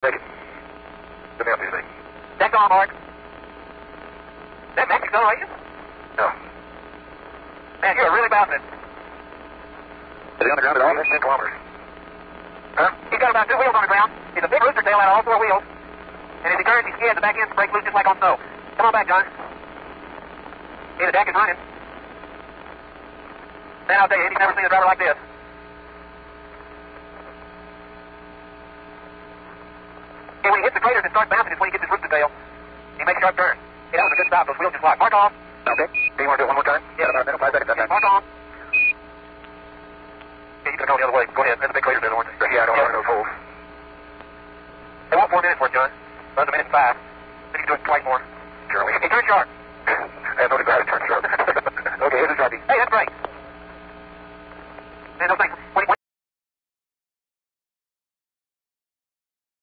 Take it. Let me help you, thing. DAC on, Mark. That max acceleration? No. Man, you're really bouncing. Is he underground at all? 10 kilometers. Huh? He's got about two wheels on the ground. He's a big rooster tail out of all four wheels. And as he turns, he skids, the back ends break loose just like on snow. Come on back, John. See, the DAC is running. Man, I'll tell you, Indy's never seen a driver like this. Okay, when he hits the craters and starts bouncing, it's when he gets his rooster tail. He makes a sharp turn. Yeah, that was a good stop. Those wheels just lock. Mark off. Okay. Do you want to do it one more time? Yeah. About a minute, five seconds time. Mark off. Yeah, you can go the other way. Go ahead. There's a big crater there, aren't there? Yeah, I don't want to know fools. They want four minutes for it, John. Runs a minute and five. Then you can do it twice more. Surely. Hey, turn sharp. I have no desire to turn sharp. okay, here's the sharpie. Hey, that's great.